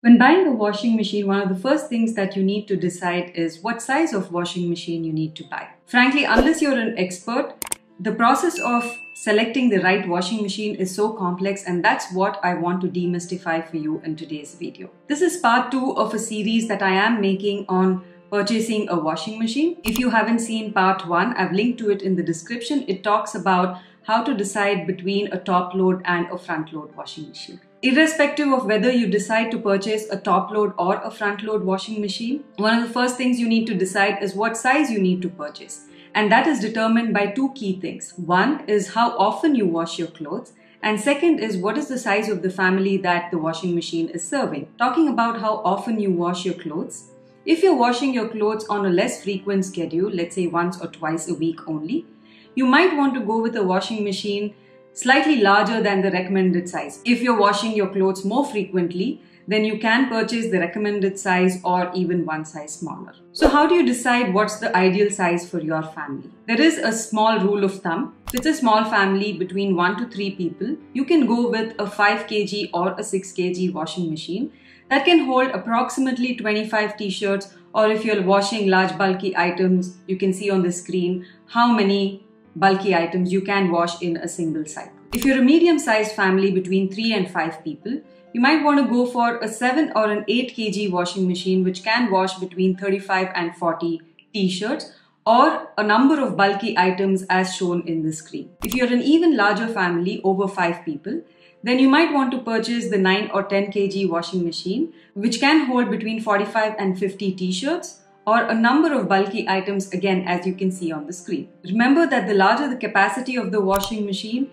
When buying a washing machine, one of the first things that you need to decide is what size of washing machine you need to buy. Frankly, unless you're an expert, the process of selecting the right washing machine is so complex and that's what I want to demystify for you in today's video. This is part 2 of a series that I am making on purchasing a washing machine. If you haven't seen part 1, I've linked to it in the description. It talks about how to decide between a top load and a front load washing machine. Irrespective of whether you decide to purchase a top load or a front load washing machine, one of the first things you need to decide is what size you need to purchase. And that is determined by two key things. One is how often you wash your clothes, and second is what is the size of the family that the washing machine is serving. Talking about how often you wash your clothes, if you're washing your clothes on a less frequent schedule, let's say once or twice a week only, you might want to go with a washing machine slightly larger than the recommended size. If you're washing your clothes more frequently, then you can purchase the recommended size or even one size smaller. So how do you decide what's the ideal size for your family? There is a small rule of thumb. If it's a small family between 1 to 3 people, you can go with a 5 kg or a 6 kg washing machine that can hold approximately 25 t-shirts or if you're washing large bulky items, you can see on the screen how many bulky items you can wash in a single cycle. If you're a medium-sized family between 3 and 5 people, you might want to go for a 7 or an 8 kg washing machine which can wash between 35 and 40 t-shirts or a number of bulky items as shown in the screen. If you're an even larger family over 5 people, then you might want to purchase the 9 or 10 kg washing machine which can hold between 45 and 50 t-shirts or a number of bulky items again as you can see on the screen. Remember that the larger the capacity of the washing machine,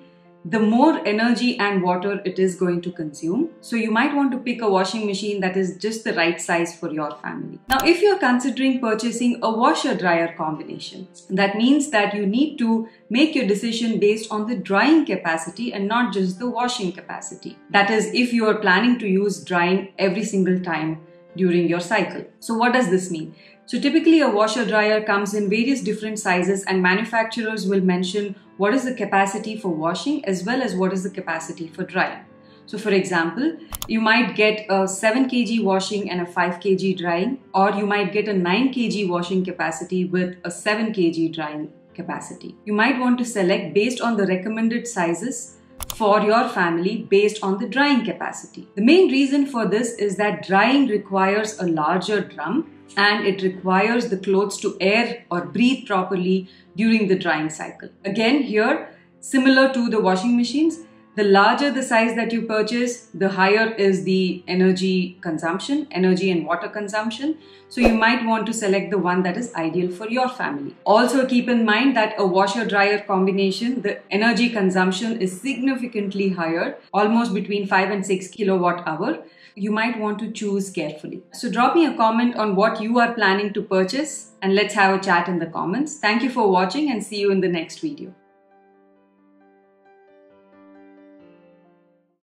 the more energy and water it is going to consume. So you might want to pick a washing machine that is just the right size for your family. Now, if you're considering purchasing a washer dryer combination, that means that you need to make your decision based on the drying capacity and not just the washing capacity. That is, if you are planning to use drying every single time during your cycle. So what does this mean? So typically a washer dryer comes in various different sizes and manufacturers will mention what is the capacity for washing as well as what is the capacity for drying. So for example, you might get a 7 kg washing and a 5 kg drying or you might get a 9 kg washing capacity with a 7 kg drying capacity. You might want to select based on the recommended sizes for your family based on the drying capacity. The main reason for this is that drying requires a larger drum and it requires the clothes to air or breathe properly during the drying cycle. Again, here, similar to the washing machines, the larger the size that you purchase, the higher is the energy consumption, energy and water consumption. So you might want to select the one that is ideal for your family. Also keep in mind that a washer dryer combination, the energy consumption is significantly higher, almost between 5 and 6 kilowatt hour you might want to choose carefully. So drop me a comment on what you are planning to purchase and let's have a chat in the comments. Thank you for watching and see you in the next video.